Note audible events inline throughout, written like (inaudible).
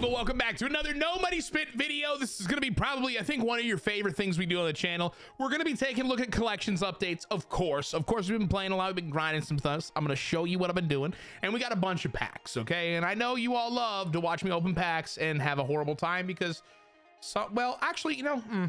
people welcome back to another no money spent video. This is to be probably i think one of your favorite things we do on the channel. We're to be taking a look at collections updates of course. Of course we've been playing a lot we've been grinding some stuff. I'm to show you what i've been doing and we got a bunch of packs okay? And i know you all love to watch me open packs and have a horrible time because so well actually you know hmm,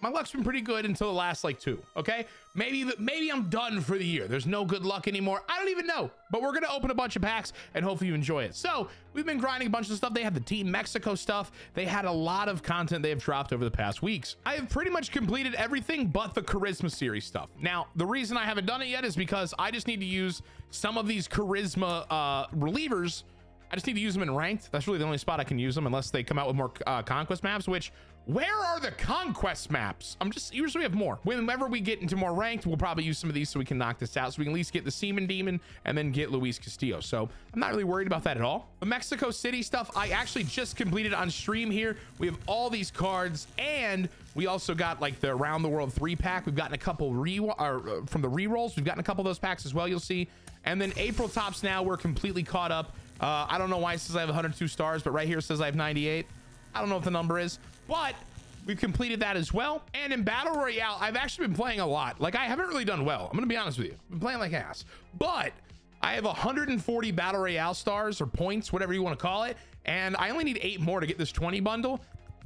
my luck's been pretty good until the last like two okay? Maybe maybe i'm done for the year. There's no good luck anymore. I don't even know but we're gonna open a bunch of packs and hopefully you enjoy it. So we've been grinding a bunch of stuff. They had the team mexico stuff. They had a lot of content they have dropped over the past weeks. I have pretty much completed everything but the charisma series stuff. Now the reason i haven't done it yet is because i just need to use some of these charisma uh relievers. I just need to use them in ranked. That's really the only spot I can use them unless they come out with more uh, conquest maps, which where are the conquest maps? I'm just usually we have more. Whenever we get into more ranked, we'll probably use some of these so we can knock this out. So we can at least get the Seaman Demon and then get Luis Castillo. So I'm not really worried about that at all. The Mexico City stuff, I actually just completed on stream here. We have all these cards and we also got like the around the world three pack. We've gotten a couple re or, uh, from the re-rolls. We've gotten a couple of those packs as well. You'll see. And then April tops now we're completely caught up. Uh, I don't know why it says I have 102 stars, but right here it says I have 98. I don't know what the number is, but we've completed that as well. And in Battle Royale, I've actually been playing a lot. Like, I haven't really done well. I'm going to be honest with you. I've been playing like ass. But I have 140 Battle Royale stars or points, whatever you want to call it. And I only need eight more to get this 20 bundle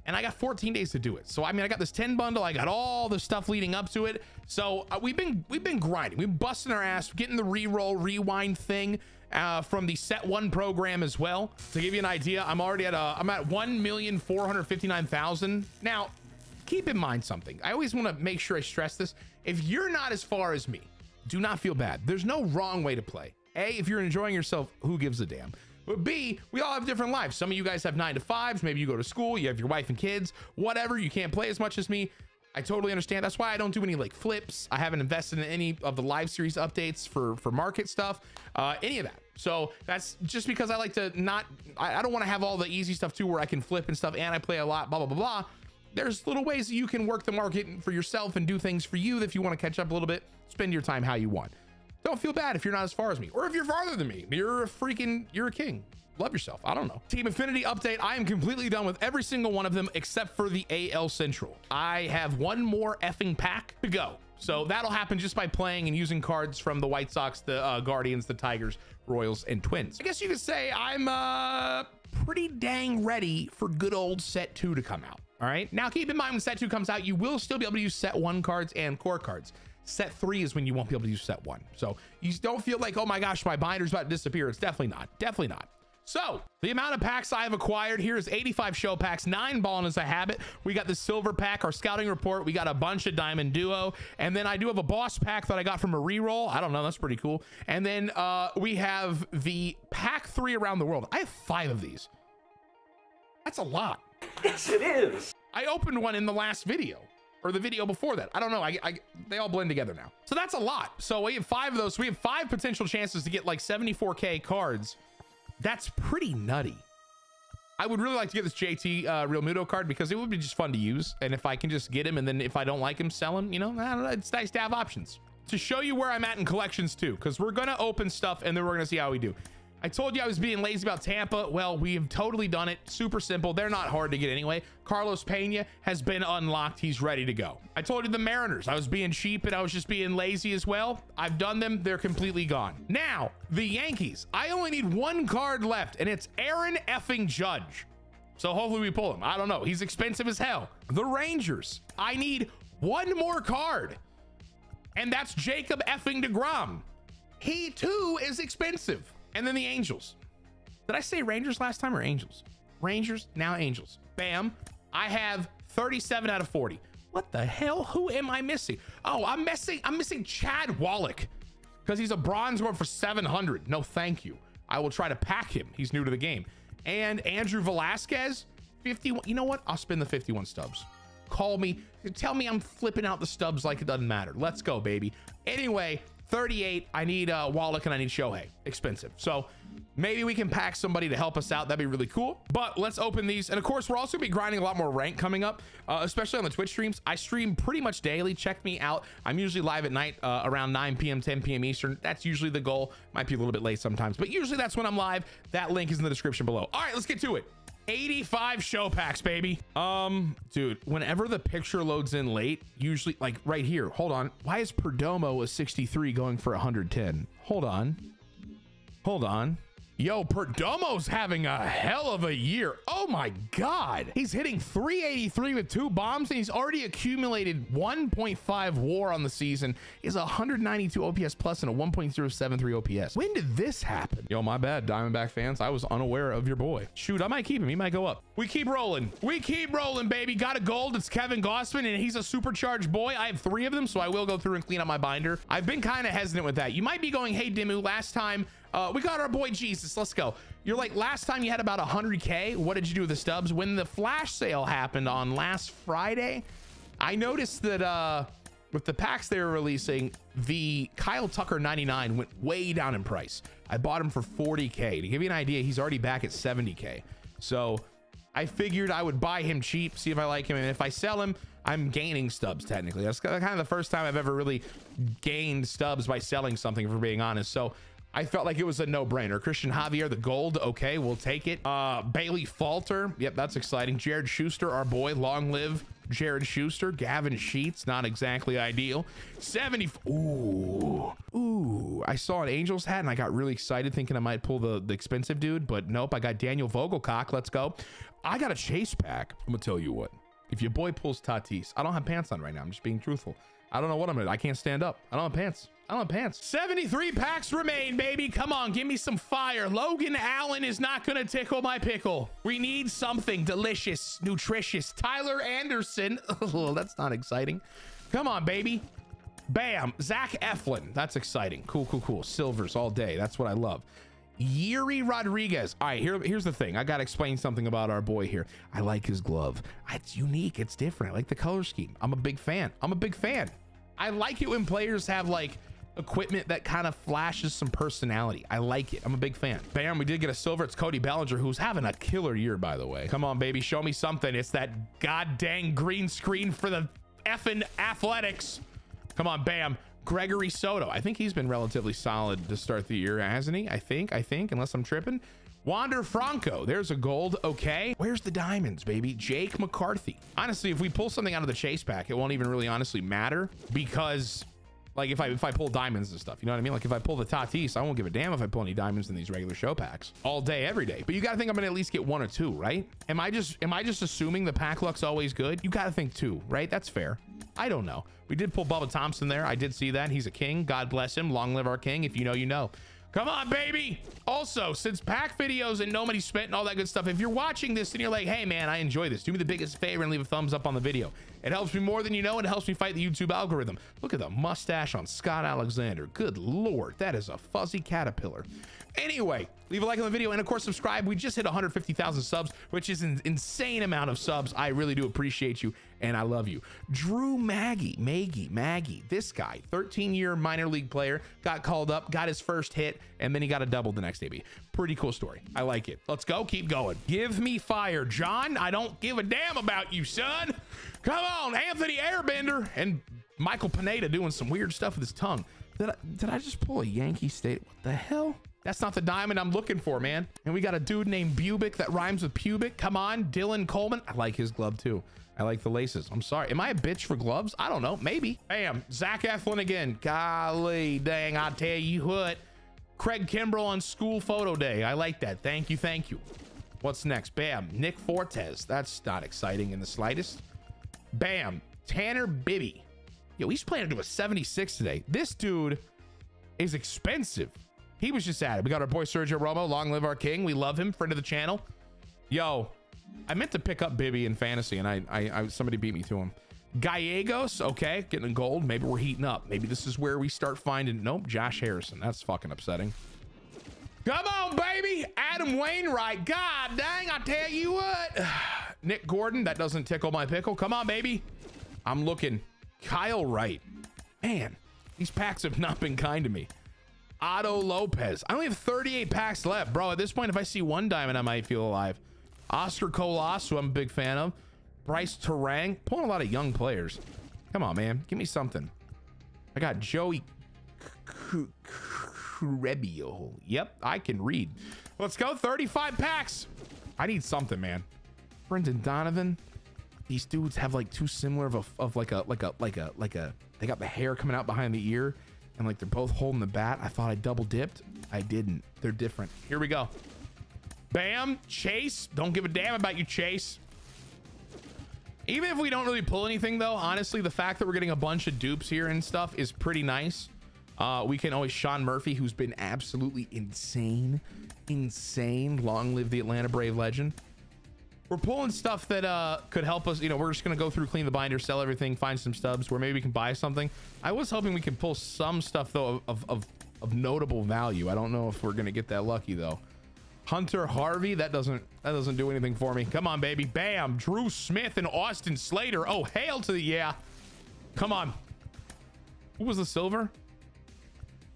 and I got 14 days to do it. So I mean, I got this 10 bundle, I got all the stuff leading up to it. So uh, we've been we've been grinding, we've been busting our ass, getting the re-roll rewind thing uh, from the set one program as well. To give you an idea, I'm already at a I'm at 1,459,000 now. Keep in mind something. I always want to make sure I stress this. If you're not as far as me, do not feel bad. There's no wrong way to play. A, if you're enjoying yourself, who gives a damn? But B, we all have different lives. Some of you guys have nine to fives. Maybe you go to school, you have your wife and kids, whatever. You can't play as much as me. I totally understand. That's why I don't do any like flips. I haven't invested in any of the live series updates for for market stuff, uh, any of that. So that's just because I like to not. I, I don't want to have all the easy stuff too, where I can flip and stuff, and I play a lot. Blah blah blah blah. There's little ways that you can work the market for yourself and do things for you if you want to catch up a little bit. Spend your time how you want. Don't feel bad if you're not as far as me, or if you're farther than me. You're a freaking. You're a king love yourself. I don't know. Team Infinity update. I am completely done with every single one of them except for the AL Central. I have one more effing pack to go. So that'll happen just by playing and using cards from the White Sox, the uh, Guardians, the Tigers, Royals, and Twins. I guess you could say I'm uh, pretty dang ready for good old set two to come out. All right. Now, keep in mind when set two comes out, you will still be able to use set one cards and core cards. Set three is when you won't be able to use set one. So you don't feel like, oh my gosh, my binder's about to disappear. It's definitely not. Definitely not. So the amount of packs I have acquired here is 85 show packs, nine balling is a habit. We got the silver pack, our scouting report. We got a bunch of diamond duo. And then I do have a boss pack that I got from a reroll. I don't know. That's pretty cool. And then uh, we have the pack three around the world. I have five of these. That's a lot. Yes, it is. I opened one in the last video or the video before that. I don't know. I, I, they all blend together now. So that's a lot. So we have five of those. So we have five potential chances to get like 74K cards that's pretty nutty. I would really like to get this JT uh, Realmuto card because it would be just fun to use. And if I can just get him and then if I don't like him, sell him, you know, know it's nice to have options. To show you where I'm at in collections too, because we're going to open stuff and then we're going to see how we do. I told you I was being lazy about Tampa. Well, we have totally done it. Super simple. They're not hard to get anyway. Carlos Pena has been unlocked. He's ready to go. I told you the Mariners. I was being cheap and I was just being lazy as well. I've done them. They're completely gone. Now, the Yankees. I only need one card left, and it's Aaron effing Judge. So hopefully we pull him. I don't know. He's expensive as hell. The Rangers. I need one more card, and that's Jacob effing DeGrom. He too is expensive. And then the Angels. Did I say Rangers last time or Angels? Rangers, now Angels. Bam. I have 37 out of 40. What the hell? Who am I missing? Oh, I'm missing. I'm missing Chad Wallach because he's a bronze one for 700. No, thank you. I will try to pack him. He's new to the game. And Andrew Velazquez, 51. You know what? I'll spin the 51 stubs. Call me. Tell me I'm flipping out the stubs like it doesn't matter. Let's go, baby. Anyway, 38. I need uh, Wallach and I need Shohei. Expensive. So maybe we can pack somebody to help us out. That'd be really cool. But let's open these. And of course, we're also gonna be grinding a lot more rank coming up, uh, especially on the Twitch streams. I stream pretty much daily. Check me out. I'm usually live at night uh, around 9 p.m., 10 p.m. Eastern. That's usually the goal. Might be a little bit late sometimes, but usually that's when I'm live. That link is in the description below. All right, let's get to it. 85 show packs, baby. Um, dude, whenever the picture loads in late, usually like right here, hold on. Why is Perdomo a 63 going for 110? Hold on. Hold on. Yo, Perdomo's having a hell of a year. Oh my God. He's hitting 383 with two bombs and he's already accumulated 1.5 war on the season. He's 192 OPS plus and a 1.073 OPS. When did this happen? Yo, my bad, Diamondback fans. I was unaware of your boy. Shoot, I might keep him. He might go up. We keep rolling. We keep rolling, baby. Got a gold. It's Kevin Gausman and he's a supercharged boy. I have three of them, so I will go through and clean up my binder. I've been kind of hesitant with that. You might be going, hey, Dimmu, last time uh, we got our boy Jesus. Let's go. You're like, last time you had about 100K. What did you do with the stubs? When the flash sale happened on last Friday, I noticed that uh, with the packs they were releasing, the Kyle Tucker 99 went way down in price. I bought him for 40K. To give you an idea, he's already back at 70K. So I figured I would buy him cheap, see if I like him. And if I sell him, I'm gaining stubs technically. That's kind of the first time I've ever really gained stubs by selling something, for being honest. So I felt like it was a no-brainer. Cristian Javier, the gold. Okay, we'll take it. Uh, Bailey Falter. Yep, that's exciting. Jared Shuster, our boy. Long live Jared Shuster. Gavin Sheets, not exactly ideal. 70. Ooh. Ooh. I saw an Angels hat and I got really excited thinking I might pull the, the expensive dude, but nope. I got Daniel Vogelcock. Let's go. I got a chase pack. I'm going to tell you what. If your boy pulls Tatis, I don't have pants on right now. I'm just being truthful. I don't know what I'm gonna. I can't stand up. I don't have pants. I don't pants. 73 packs remain, baby. Come on, give me some fire. Logan Allen is not gonna tickle my pickle. We need something delicious, nutritious. Tyler Anderson. (laughs) Oh, that's not exciting. Come on, baby. Bam. Zach Eflin. That's exciting. Cool, cool, cool. Silvers all day. That's what I love. Yuri Rodriguez. All right, here, here's the thing. I got to explain something about our boy here. I like his glove. It's unique. It's different. I like the color scheme. I'm a big fan. I'm a big fan. I like it when players have like equipment that kind of flashes some personality. I like it. I'm a big fan. Bam, we did get a silver. It's Cody Bellinger, who's having a killer year, by the way. Come on, baby. Show me something. It's that god dang green screen for the effing athletics. Come on, bam. Gregory Soto. I think he's been relatively solid to start the year, hasn't he? I think, I think, unless I'm tripping. Wander Franco, there's a gold. Okay. Where's the diamonds, baby? Jake McCarthy. Honestly, if we pull something out of the chase pack, it won't even really honestly matter because like if I if I pull diamonds and stuff, you know what I mean? Like if I pull the Tatis, I won't give a damn if I pull any diamonds in these regular show packs all day, every day. But you gotta think I'm gonna at least get one or two, right? Am I just am I just assuming the pack luck's always good? You gotta think two, right? That's fair. I don't know. We did pull Bubba Thompson there. I did see that. He's a king. God bless him. Long live our king. If you know, you know. Come on, baby. Also, since pack videos and nobody spent and all that good stuff, if you're watching this and you're like, hey, man, I enjoy this, do me the biggest favor and leave a thumbs up on the video. It helps me more than you know. It helps me fight the YouTube algorithm. Look at the mustache on Scott Alexander. Good Lord, that is a fuzzy caterpillar. Anyway, leave a like on the video and of course subscribe. We just hit 150,000 subs, which is an insane amount of subs. I really do appreciate you and I love you. Drew Maggie, Maggie, Maggie, this guy, 13 year minor league player, got called up, got his first hit, and then he got a double the next day. Pretty cool story. I like it. Let's go. Keep going. Give me fire, John. I don't give a damn about you, son. Come on, Anthony Airbender and Michael Pineda doing some weird stuff with his tongue. Did I, did I just pull a Yankee State? What the hell? That's not the diamond I'm looking for, man. And we got a dude named Bubic that rhymes with pubic. Come on, Dylan Coleman. I like his glove too. I like the laces. I'm sorry. Am I a bitch for gloves? I don't know. Maybe. Bam. Zach Eflin again. Golly dang. I tell you what. Craig Kimbrel on school photo day. I like that. Thank you. Thank you. What's next? Bam. Nick Fortes. That's not exciting in the slightest. Bam. Tanner Bibee. Yo, he's playing to a 76 today. This dude is expensive. He was just at it. We got our boy Sergio Romo. Long live our king. We love him. Friend of the channel. Yo, I meant to pick up Bibee in fantasy, and I, I, I somebody beat me to him. Gallegos, okay, getting a gold. Maybe we're heating up. Maybe this is where we start finding. Nope, Josh Harrison. That's fucking upsetting. Come on, baby. Adam Wainwright. God dang, I tell you what. (sighs) Nick Gordon, that doesn't tickle my pickle. Come on, baby. I'm looking. Kyle Wright. Man, these packs have not been kind to me. Otto Lopez. I only have 38 packs left, bro. At this point, if I see one diamond, I might feel alive. Oscar Colas, who I'm a big fan of. Brice Turang. Pulling a lot of young players. Come on, man. Give me something. I got Joey Krebio. Yep, I can read. Let's go. 35 packs. I need something, man. Brendan Donovan. These dudes have like too similar of a of like a like a like a like a. They got the hair coming out behind the ear, and like they're both holding the bat. I thought I double dipped. I didn't. They're different. Here we go. Bam, Chase. Don't give a damn about you, Chase. Even if we don't really pull anything, though, honestly, the fact that we're getting a bunch of dupes here and stuff is pretty nice. Uh, we can always Sean Murphy, who's been absolutely insane, insane. Long live the Atlanta Brave legend. We're pulling stuff that uh, could help us. You know, we're just gonna go through, clean the binder, sell everything, find some stubs where maybe we can buy something. I was hoping we could pull some stuff though of of, of notable value. I don't know if we're gonna get that lucky though. Hunter Harvey, that doesn't that doesn't do anything for me. Come on, baby. Bam. Drew Smith and Austin Slater. Oh, hail to the yeah. Come on. Who was the silver?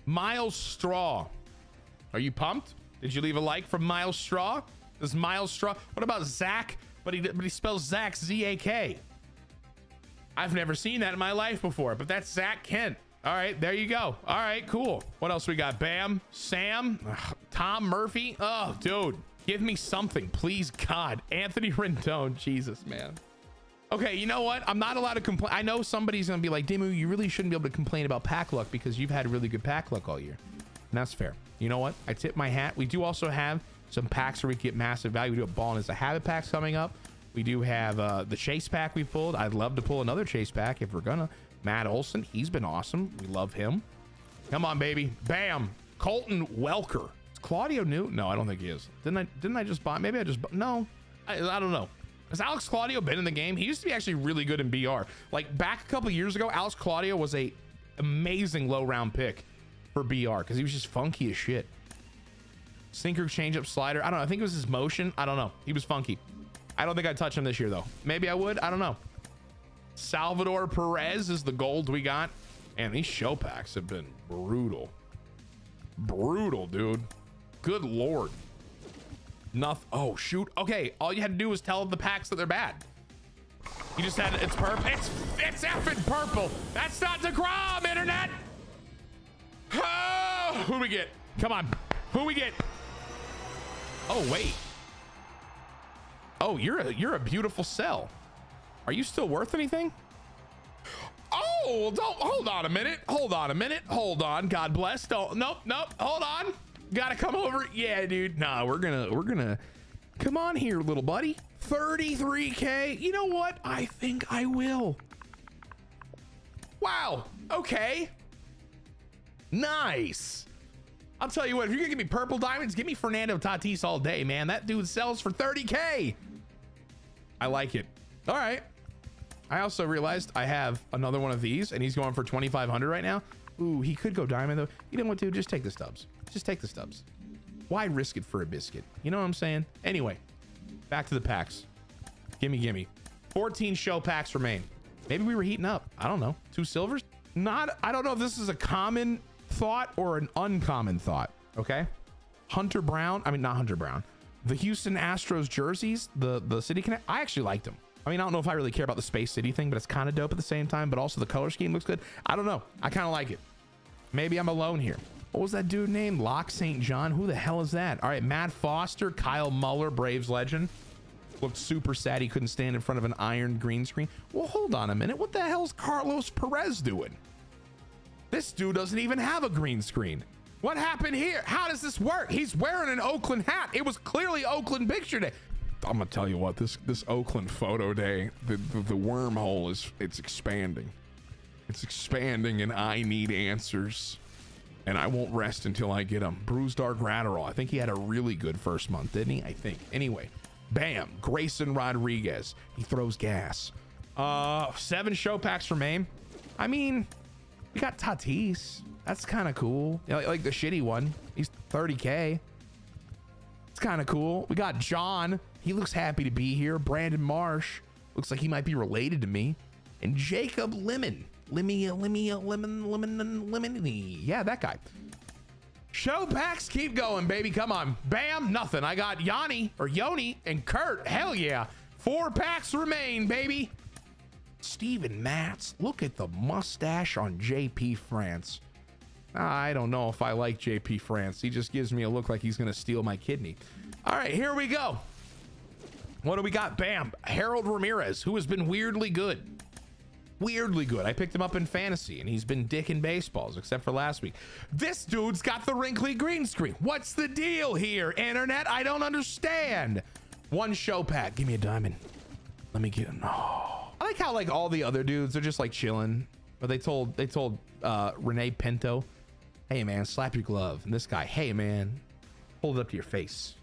Myles Straw. Are you pumped? Did you leave a like from Myles Straw? This Myles Straw. What about Zach? But he but he spells Zach Z A K. I've never seen that in my life before, but that's Zak Kent. All right, there you go. All right, cool. What else we got? Bam, Sam, Ugh, Tom Murphy. Oh, dude, give me something, please, God. Anthony Rendon. Jesus, man. Okay, you know what? I'm not allowed to complain. I know somebody's gonna be like, Dimmu, you really shouldn't be able to complain about pack luck because you've had really good pack luck all year. And that's fair. You know what? I tip my hat. We do also have some packs where we get massive value. We do a ball and as a habit packs coming up. We do have uh, the chase pack we pulled. I'd love to pull another chase pack if we're gonna. Matt Olson, he's been awesome. We love him. Come on, baby. Bam. Colton Welker. Is Claudio new? No, I don't think he is. Didn't I? Didn't I just buy? Maybe I just. No, I, I don't know. Has Alex Claudio been in the game? He used to be actually really good in BR. Like back a couple years ago, Alex Claudio was a amazing low round pick for BR because he was just funky as shit. Sinker changeup slider. I don't know. I think it was his motion. I don't know. He was funky. I don't think I'd touch him this year though. Maybe I would. I don't know. Salvador Perez is the gold we got. And these show packs have been brutal. Brutal, dude. Good lord. Nothing. Oh, shoot. Okay, all you had to do was tell the packs that they're bad. You just had it's purple. It's it's effing purple. That's not DeGrom, internet. Oh, who we get? Come on. Who we get? Oh, wait. Oh, you're a you're a beautiful cell. Are you still worth anything? Oh, don't hold on a minute. Hold on a minute. Hold on. God bless. Don't nope, nope. Hold on. Gotta come over. Yeah, dude. Nah, we're gonna we're gonna come on here, little buddy. 33k. You know what? I think I will. Wow. Okay. Nice. I'll tell you what, if you're gonna give me purple diamonds, give me Fernando Tatis all day, man. That dude sells for 30k. I like it. All right. I also realized I have another one of these and he's going for 2,500 right now. Ooh, he could go diamond though. You know what, dude? Just take the stubs. Just take the stubs. Why risk it for a biscuit? You know what I'm saying? Anyway, back to the packs. Gimme, gimme. 14 show packs remain. Maybe we were heating up. I don't know. Two silvers? Not, I don't know if this is a common thought or an uncommon thought. Okay. Hunter Brown. I mean, not Hunter Brown. The Houston Astros jerseys, the, the City Connect. I actually liked them. I mean, I don't know if I really care about the Space City thing, but it's kind of dope at the same time. But also the color scheme looks good. I don't know. I kind of like it. Maybe I'm alone here. What was that dude named? Locke St. John. Who the hell is that? All right, Matt Foster, Kyle Muller, Braves legend. Looked super sad he couldn't stand in front of an iron green screen. Well, hold on a minute. What the hell's Carlos Perez doing? This dude doesn't even have a green screen. What happened here? How does this work? He's wearing an Oakland hat. It was clearly Oakland picture day. I'm gonna tell you what this this Oakland photo day, the, the the wormhole is it's expanding. It's expanding, and I need answers. And I won't rest until I get them. Dark Graterol. I think he had a really good first month, didn't he? I think. Anyway, bam. Grayson Rodriguez. He throws gas. Uh, seven show packs for Mame. I mean, we got Tatis. That's kind of cool. You know, like, like the shitty one. He's 30k. It's kind of cool. We got John. He looks happy to be here. Brandon Marsh looks like he might be related to me. And Jacob Lemon. Lemmy, Lemmy, Lemon, Lemon, Lemony. Yeah, that guy. Show packs keep going, baby. Come on. Bam, nothing. I got Yanni or Yoni and Kurt. Hell yeah. Four packs remain, baby. Steven Matz. Look at the mustache on JP France. I don't know if I like JP France. He just gives me a look like he's going to steal my kidney. All right, here we go. What do we got? Bam. Harold Ramirez, who has been weirdly good. Weirdly good. I picked him up in fantasy and he's been dicking baseballs except for last week. This dude's got the wrinkly green screen. What's the deal here, internet? I don't understand. One show pack. Give me a diamond. Let me get. No. Oh. Like how like all the other dudes are just like chilling. But they told they told uh, René Pinto, "Hey man, slap your glove." And this guy, "Hey man, hold it up to your face."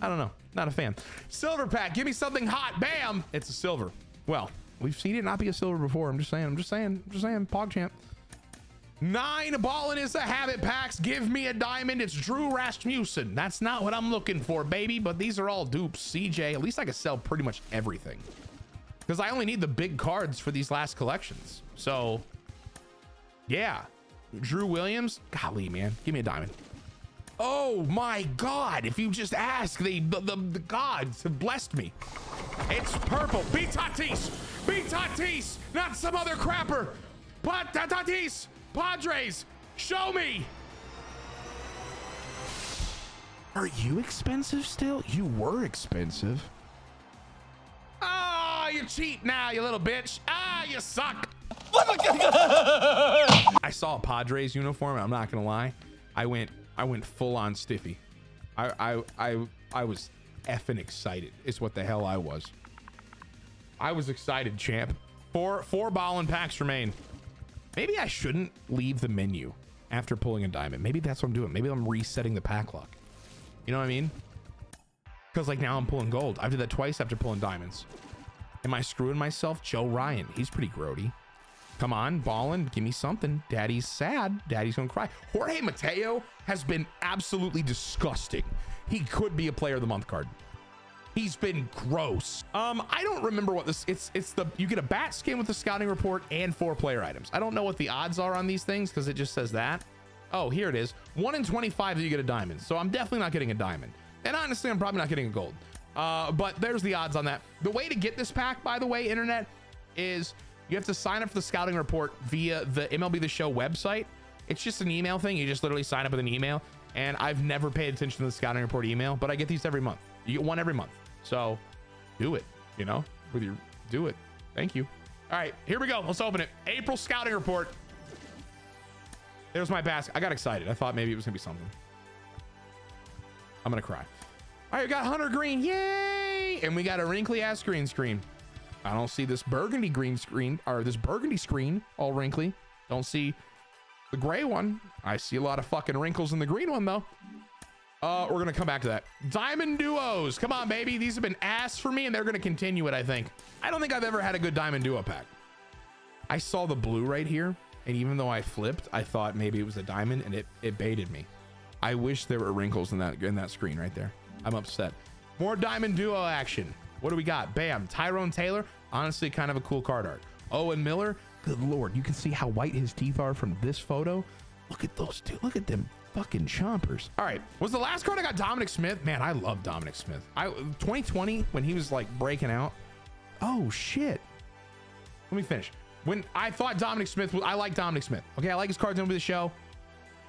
I don't know. Not a fan. Silver pack. Give me something hot. Bam. It's a silver. Well, we've seen it not be a silver before. I'm just saying. I'm just saying. I'm just saying. PogChamp. Nine balling is a habit packs. Give me a diamond. It's Drew Rasmussen. That's not what I'm looking for, baby. But these are all dupes. CJ. At least I can sell pretty much everything. Because I only need the big cards for these last collections. So, yeah. Drew Williams. Golly, man. Give me a diamond. Oh my God. If you just ask, the, the, the, the gods have blessed me. It's purple. Be Tatis. Be Tatis. Not some other crapper. But Tatis. Padres. Show me. Are you expensive still? You were expensive. Oh, you cheat now, you little bitch. Ah, you suck. (laughs) I saw a Padres uniform. I'm not gonna lie. I went I went full on stiffy. I I I I was effing excited. Is what the hell I was. I was excited, champ. Four four ball and packs remain. Maybe I shouldn't leave the menu after pulling a diamond. Maybe that's what I'm doing. Maybe I'm resetting the pack lock. You know what I mean? Because like now I'm pulling gold. I did that twice after pulling diamonds. Am I screwing myself? Joe Ryan. He's pretty grody. Come on, ballin', give me something. Daddy's sad. Daddy's gonna cry. Jorge Mateo has been absolutely disgusting. He could be a player of the month card. He's been gross. Um, I don't remember what this. It's it's the you get a bat skin with the scouting report and four player items. I don't know what the odds are on these things because it just says that. Oh, here it is. One in 25 that you get a diamond. So I'm definitely not getting a diamond. And honestly, I'm probably not getting a gold. Uh, but there's the odds on that. The way to get this pack, by the way, internet, is you have to sign up for the scouting report via the MLB The Show website. It's just an email thing. You just literally sign up with an email. And I've never paid attention to the scouting report email, but I get these every month. You get one every month. So do it, you know, with your do it. Thank you. All right, here we go. Let's open it. April scouting report. There's my basket. I got excited. I thought maybe it was gonna be something. I'm gonna cry. All right, we got Hunter Greene. Yay! And we got a wrinkly ass green screen. I don't see this burgundy green screen or this burgundy screen all wrinkly. Don't see the gray one. I see a lot of fucking wrinkles in the green one though. Uh, we're gonna come back to that. Diamond duos. Come on, baby. These have been ass for me and they're gonna continue it, I think. I don't think I've ever had a good diamond duo pack. I saw the blue right here. And even though I flipped, I thought maybe it was a diamond and it, it baited me. I wish there were wrinkles in that in that screen right there. I'm upset. More diamond duo action. What do we got? Bam. Tyrone Taylor. Honestly, kind of a cool card art. Owen Miller. Good lord. You can see how white his teeth are from this photo. Look at those two. Look at them fucking chompers. All right. Was the last card I got Dominic Smith? Man, I love Dominic Smith. I 2020 when he was like breaking out. Oh shit. Let me finish. When I thought Dominic Smith I like Dominic Smith. Okay, I like his cards over the show.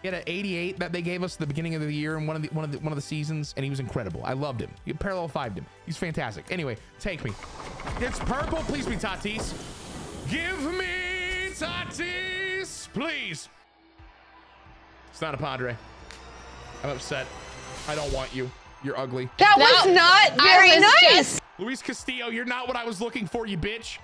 He had an 88 that they gave us at the beginning of the year in one of the one of the one of the seasons, and he was incredible. I loved him. He parallel fived him. He's fantastic. Anyway, take me. It's purple. Please be Tatis. Give me Tatis, please. It's not a Padre. I'm upset. I don't want you. You're ugly. That was not very was nice. Just... Luis Castillo, you're not what I was looking for, you bitch.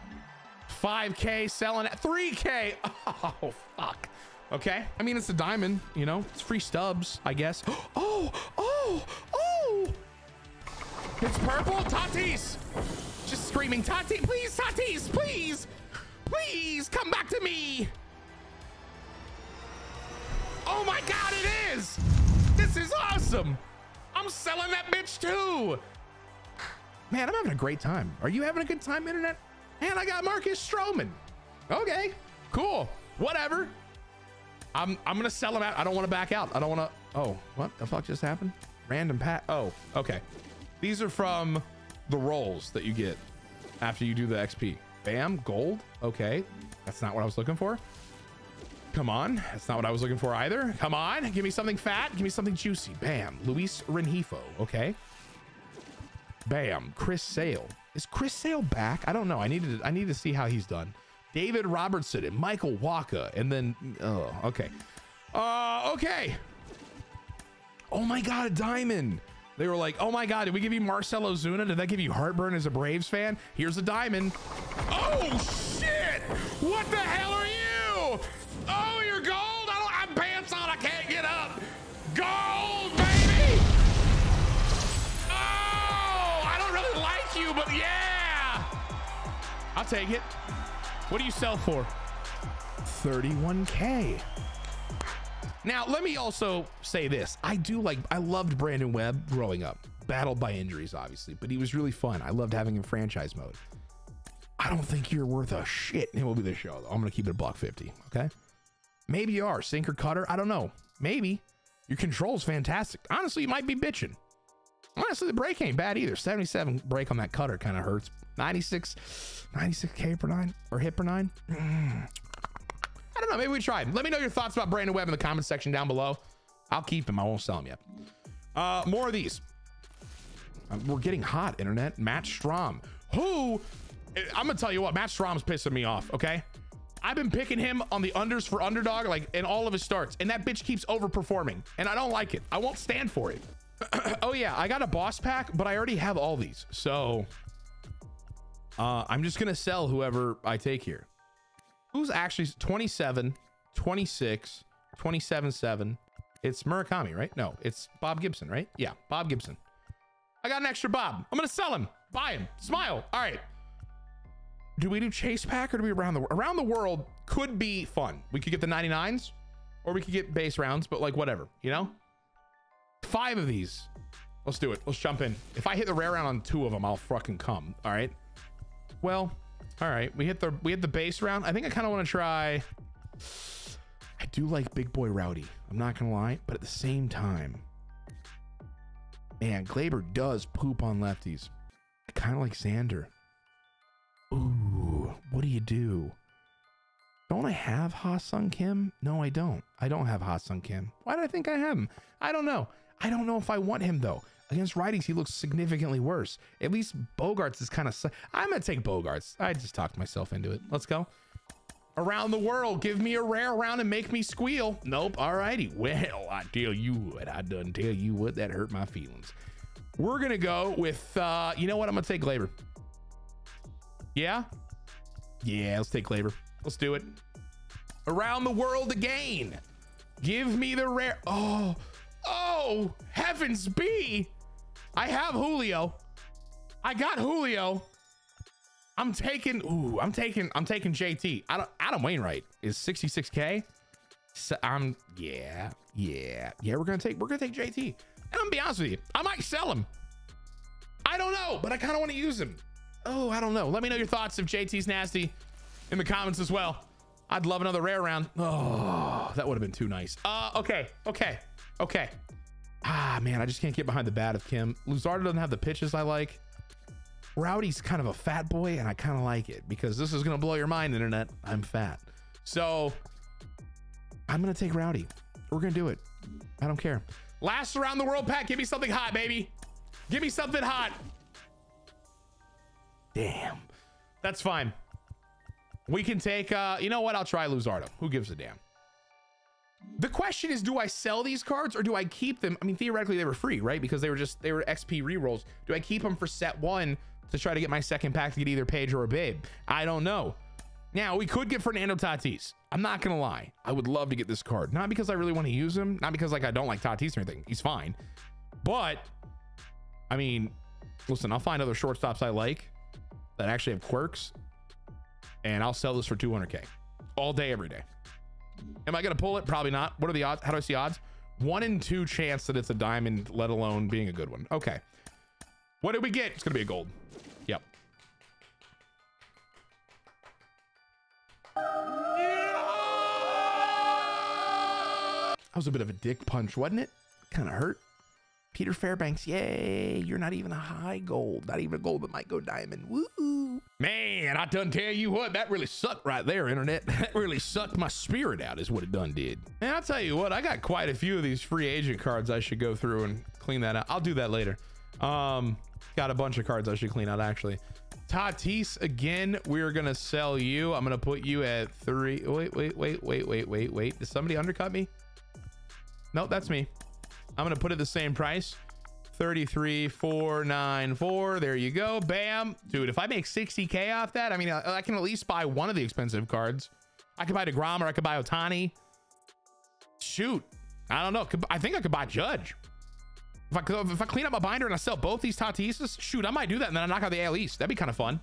5K selling at 3K. (laughs) Oh, fuck. Okay. I mean, it's a diamond, you know, it's free stubs, I guess. (gasps) Oh, oh, oh. It's purple. Tatis. Just screaming, Tatis, please, Tatis, please, please come back to me. Oh my God, it is. This is awesome. I'm selling that bitch too. Man, I'm having a great time. Are you having a good time, internet? And I got Marcus Stroman. Okay, cool. Whatever. I'm I'm gonna sell them out. I don't want to back out. I don't want to. Oh, what the fuck just happened? Random pat. Oh, okay. These are from the rolls that you get after you do the XP. Bam, gold. Okay, that's not what I was looking for. Come on, that's not what I was looking for either. Come on, give me something fat. Give me something juicy. Bam, Luis Rengifo. Okay. Bam. Chris Sale. Is Chris Sale back? I don't know. I needed I need to see how he's done. David Robertson and Michael Wacha. And then oh, okay. Uh okay. Oh my god, a diamond. They were like, oh my god, did we give you Marcell Ozuna? Did that give you heartburn as a Braves fan? Here's a diamond. Oh shit! What the hell are you? Oh, you're gold. I don't have pants on. I can't get up. Gold, baby. Oh, I don't really like you, but yeah. I'll take it. What do you sell for? 31K. Now, let me also say this. I do like, I loved Brandon Webb growing up. Battled by injuries, obviously, but he was really fun. I loved having him franchise mode. I don't think you're worth a shit. It will be the show, though. I'm going to keep it a buck 50. Okay. Maybe you are. Sinker cutter. I don't know. Maybe. Your control's fantastic. Honestly, you might be bitching. Honestly, the break ain't bad either. 77 break on that cutter kind of hurts. 96, 96K per nine or hit per nine. Mm. (sighs) I don't know. Maybe we tried. Let me know your thoughts about Brandon Webb in the comment section down below. I'll keep him. I won't sell him yet. Uh, more of these. Uh, we're getting hot, internet. Matt Strahm. Who? I'm going to tell you what. Matt Strahm's pissing me off, okay? I've been picking him on the unders for underdog, like in all of his starts, and that bitch keeps overperforming, and I don't like it. I won't stand for it. (clears throat) oh yeah, I got a boss pack, but I already have all these, so uh, I'm just gonna sell whoever I take here. Who's actually 27, 26, 27, 7. It's Murakami, right? No, it's Bob Gibson, right? Yeah, Bob Gibson. I got an extra Bob. I'm gonna sell him. Buy him. Smile. All right. Do we do chase pack or do we around the around the world could be fun. We could get the 99s or we could get base rounds, but like whatever, you know? Five of these. Let's do it. Let's jump in. If I hit the rare round on two of them, I'll fucking come. All right. Well, all right. We hit the we hit the base round. I think I kind of want to try. I do like Big Boy Rowdy. I'm not gonna lie, but at the same time, man, Gleyber does poop on lefties. I kind of like Xander. Ooh, what do you do? Don't I have Ha-Seong Kim? No, I don't. I don't have Ha-Seong Kim. Why do I think I have him? I don't know. I don't know if I want him though. Against righties, he looks significantly worse. At least Bogaerts is kind of. I'm gonna take Bogaerts. I just talked myself into it. Let's go. Around the world, give me a rare round and make me squeal. Nope. Alrighty. Well, I tell you what, I done tell you what that hurt my feelings. We're gonna go with. uh You know what? I'm gonna take Gleyber. Yeah. Yeah. Let's take Gleyber. Let's do it. Around the world again. Give me the rare. Oh. Oh, heavens be. I have Julio. I got Julio. I'm taking, ooh, I'm taking, I'm taking JT. Adam, Adam Wainwright is 66K. So I'm, yeah, yeah, yeah. We're gonna take, we're gonna take JT. And I'm gonna be honest with you, I might sell him. I don't know, but I kind of want to use him. Oh, I don't know. Let me know your thoughts if JT's nasty in the comments as well. I'd love another rare round. Oh, that would have been too nice. Uh, okay, okay, okay. Ah, man, I just can't get behind the bat of Kim. Luzardo doesn't have the pitches I like. Rowdy's kind of a fat boy, and I kind of like it because this is going to blow your mind, internet. I'm fat. So I'm going to take Rowdy. We're going to do it. I don't care. Last around the world pack. Give me something hot, baby. Give me something hot. Damn. That's fine. We can take, uh, you know what? I'll try Luzardo. Who gives a damn? The question is, do I sell these cards or do I keep them? I mean, theoretically, they were free, right? Because they were just, they were XP rerolls. Do I keep them for set one to try to get my second pack to get either Paige or a Babe? I don't know. Now, we could get Fernando Tatis. I'm not going to lie. I would love to get this card. Not because I really want to use him. Not because, like, I don't like Tatis or anything. He's fine. But, I mean, listen, I'll find other shortstops I like that actually have quirks. And I'll sell this for 200K. All day, every day. Am I going to pull it? Probably not. What are the odds? How do I see odds? One in two chance that it's a diamond, let alone being a good one. Okay. What did we get? It's going to be a gold. Yep. That was a bit of a dick punch, wasn't it? Kind of hurt. Peter Fairbanks, yay, you're not even a high gold, not even a gold that might go diamond. Woo! Man, I done tell you what, that really sucked right there, internet. (laughs) That really sucked my spirit out, is what it done did. And I'll tell you what, I got quite a few of these free agent cards I should go through and clean that out. I'll do that later. Um, got a bunch of cards I should clean out actually. Tatis again. We're gonna sell you. I'm gonna put you at three. Wait, wait, wait, wait, wait, wait, wait. Did somebody undercut me? Nope, that's me. I'm gonna put it the same price. 33,494. There you go. Bam. Dude, if I make 60K off that, I mean, I, I, can at least buy one of the expensive cards. I could buy DeGrom or I could buy Ohtani. Shoot. I don't know. I think I could buy Judge. If I, if I clean up my binder and I sell both these Tatises, shoot, I might do that and then I knock out the AL East. That'd be kind of fun.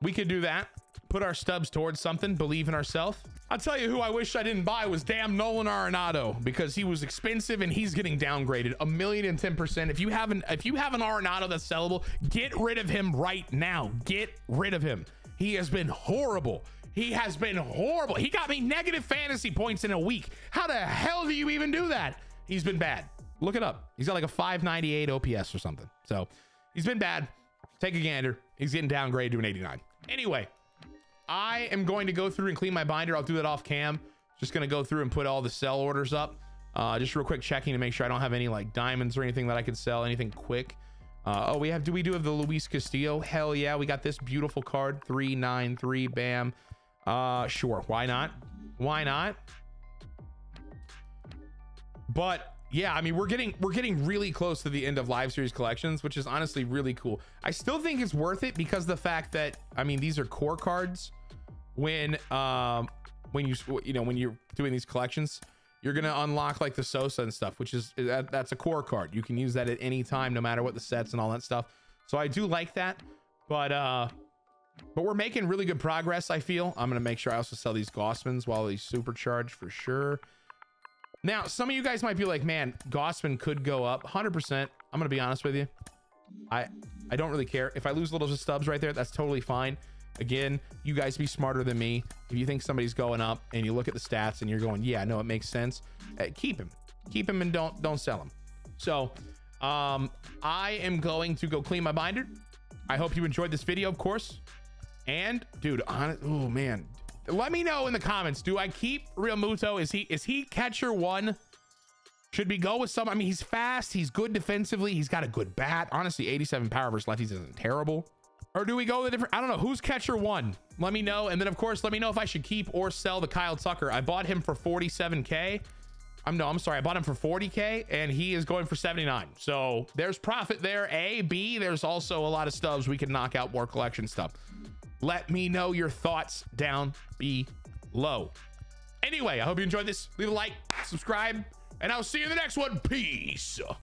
We could do that. Put our stubs towards something. Believe in ourselves. I'll tell you who I wish I didn't buy was damn Nolan Arenado because he was expensive and he's getting downgraded a million and ten percent. If you haven't, if you have an Arenado that's sellable, get rid of him right now. Get rid of him. He has been horrible. He has been horrible. He got me negative fantasy points in a week. How the hell do you even do that? He's been bad. Look it up. He's got like a 598 OPS or something. So he's been bad. Take a gander. He's getting downgraded to an 89. Anyway, I am going to go through and clean my binder. I'll do that off cam. Just going to go through and put all the sell orders up. Uh, just real quick checking to make sure I don't have any like diamonds or anything that I could sell, anything quick. Uh, oh, we have, do we do have the Luis Castillo? Hell yeah. We got this beautiful card, 393, bam. Uh, sure. Why not? Why not? But yeah, I mean, we're getting we're getting really close to the end of live series collections, which is honestly really cool. I still think it's worth it because the fact that I mean these are core cards. When um when you you know when you're doing these collections, you're gonna unlock like the Sosa and stuff, which is that, that's a core card. You can use that at any time, no matter what the sets and all that stuff. So I do like that, but uh, but we're making really good progress. I feel I'm gonna make sure I also sell these Gausmans while these supercharged for sure. Now, some of you guys might be like, man, Gausman could go up 100%. I'm going to be honest with you. I I don't really care. If I lose a little stubs right there, that's totally fine. Again, you guys be smarter than me. If you think somebody's going up and you look at the stats and you're going, yeah, no, it makes sense. Uh, keep him. Keep him and don't don't sell him. So, um, I am going to go clean my binder. I hope you enjoyed this video, of course. And dude, on oh man, let me know in the comments. Do I keep Realmuto? Is he is he catcher one? Should we go with some? I mean, he's fast. He's good defensively. He's got a good bat. Honestly, 87 power versus lefties isn't terrible. Or do we go a different? I don't know. Who's catcher one? Let me know. And then, of course, let me know if I should keep or sell the Kyle Tucker. I bought him for 47K. I'm no, I'm sorry. I bought him for 40K and he is going for 79. So there's profit there. A, B, there's also a lot of stubs. We can knock out more collection stuff. Let me know your thoughts down below. Anyway, I hope you enjoyed this. Leave a like, subscribe, and I'll see you in the next one. Peace.